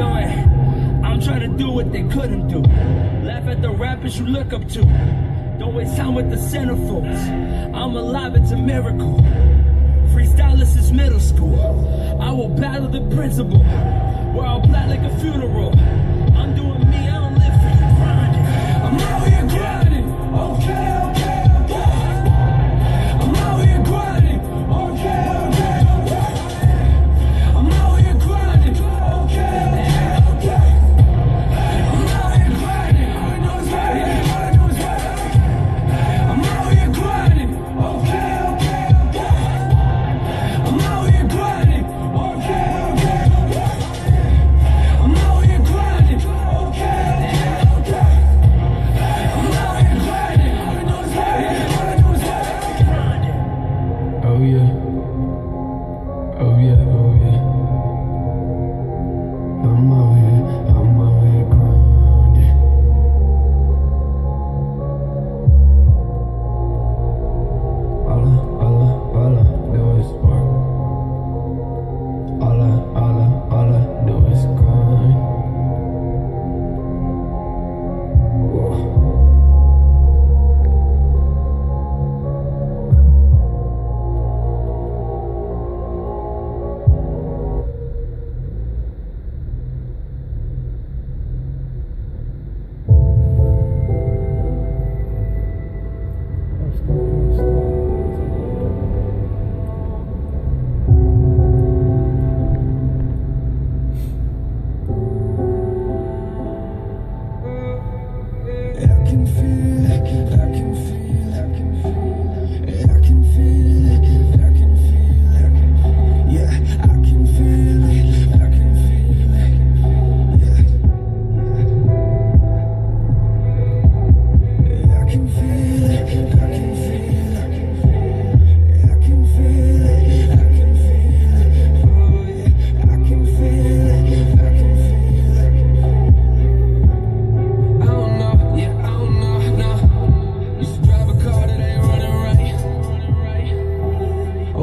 doing? I'm trying to do what they couldn't do. Laugh at the rappers you look up to. Don't waste time with the centerfolds. I'm alive, it's a miracle. Freestylist is middle school. I will battle the principal. Where I'll black like a funeral.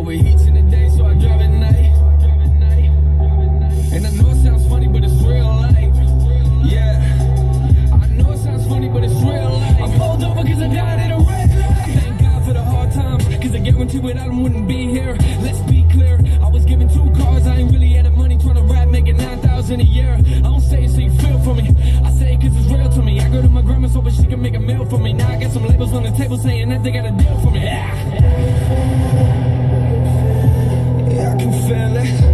Right. Overheats in the day, so I drive at night. And I know it sounds funny, but it's real life. Yeah, I know it sounds funny, but it's real life. I'm pulled over cause I died at a red light. Thank God for the hard times, cause I guarantee without them wouldn't be here. Let's be clear, I was given two cars, I ain't really had the money trying to rap, making 9,000 a year. I don't say it so you feel for me, I say it cause it's real to me. I go to my grandma's hoping she can make a meal for me. Now I got some labels on the table saying that they got a deal for me. Yeah. can feel it